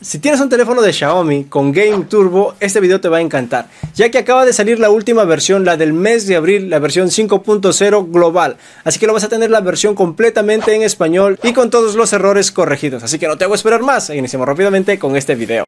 Si tienes un teléfono de Xiaomi con Game Turbo, este video te va a encantar, ya que acaba de salir la última versión, la del mes de abril, la versión 5.0 global. Así que lo vas a tener la versión completamente en español y con todos los errores corregidos. Así que no te hago esperar más, e iniciamos rápidamente con este video.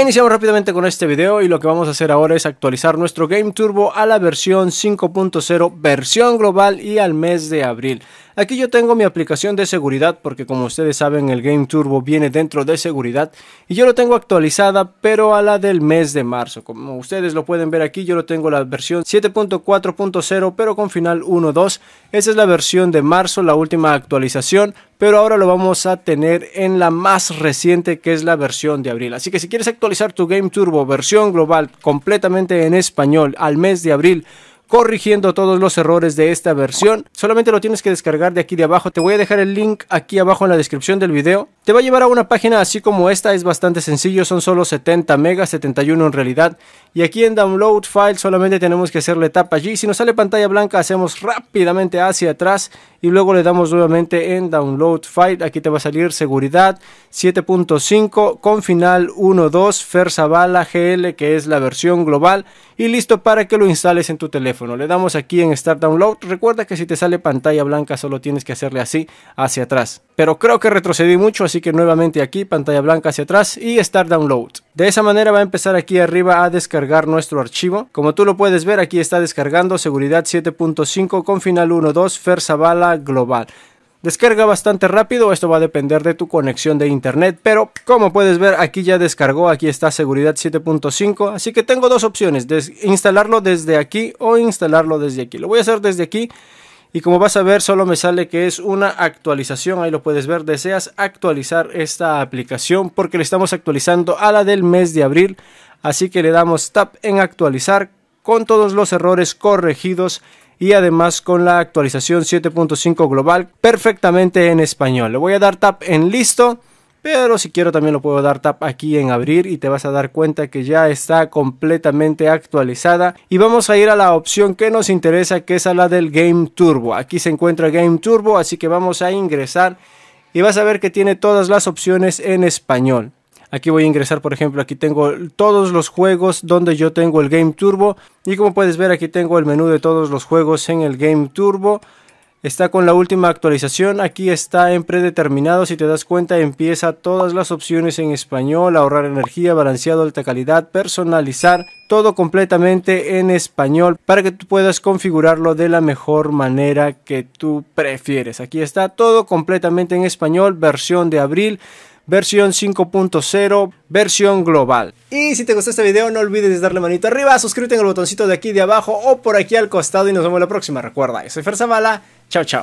Iniciamos rápidamente con este video y lo que vamos a hacer ahora es actualizar nuestro Game Turbo a la versión 5.0 versión global y al mes de abril. Aquí yo tengo mi aplicación de seguridad porque como ustedes saben el Game Turbo viene dentro de seguridad y yo lo tengo actualizada pero a la del mes de marzo. Como ustedes lo pueden ver aquí yo lo tengo la versión 7.4.0 pero con final 1.2. Esa es la versión de marzo, la última actualización pero ahora lo vamos a tener en la más reciente que es la versión de abril. Así que si quieres actualizar tu Game Turbo versión global completamente en español al mes de abril, corrigiendo todos los errores de esta versión. Solamente lo tienes que descargar de aquí de abajo. Te voy a dejar el link aquí abajo en la descripción del video. Te va a llevar a una página así como esta. Es bastante sencillo. Son solo 70 megas, 71 en realidad. Y aquí en Download File solamente tenemos que hacerle tap allí. Si nos sale pantalla blanca hacemos rápidamente hacia atrás y luego le damos nuevamente en Download File. Aquí te va a salir seguridad 7.5 con final 1.2 Fersabala GL que es la versión global y listo para que lo instales en tu teléfono. Le damos aquí en Start Download. Recuerda que si te sale pantalla blanca solo tienes que hacerle así hacia atrás. Pero creo que retrocedí mucho así que nuevamente aquí pantalla blanca hacia atrás y Start Download. De esa manera va a empezar aquí arriba a descargar nuestro archivo. Como tú lo puedes ver aquí está descargando seguridad 7.5 con final 1.2 Fersabala global. Descarga bastante rápido, esto va a depender de tu conexión de internet, pero como puedes ver aquí ya descargó, aquí está seguridad 7.5, así que tengo dos opciones, instalarlo desde aquí o instalarlo desde aquí. Lo voy a hacer desde aquí y como vas a ver solo me sale que es una actualización, ahí lo puedes ver, deseas actualizar esta aplicación porque le estamos actualizando a la del mes de abril, así que le damos tap en actualizar con todos los errores corregidos y además con la actualización 7.5 global perfectamente en español. Le voy a dar tap en listo. Pero si quiero también lo puedo dar tap aquí en abrir y te vas a dar cuenta que ya está completamente actualizada. Y vamos a ir a la opción que nos interesa que es a la del Game Turbo. Aquí se encuentra Game Turbo así que vamos a ingresar y vas a ver que tiene todas las opciones en español. Aquí voy a ingresar, por ejemplo, aquí tengo todos los juegos donde yo tengo el Game Turbo. Y como puedes ver, aquí tengo el menú de todos los juegos en el Game Turbo. Está con la última actualización, aquí está en predeterminado, si te das cuenta empieza todas las opciones en español, ahorrar energía, balanceado, alta calidad, personalizar, todo completamente en español para que tú puedas configurarlo de la mejor manera que tú prefieres. Aquí está todo completamente en español, versión de abril versión 5.0, versión global. Y si te gustó este video no olvides darle manito arriba, suscríbete en el botoncito de aquí de abajo o por aquí al costado y nos vemos la próxima. Recuerda, yo soy Fer Chao, chao.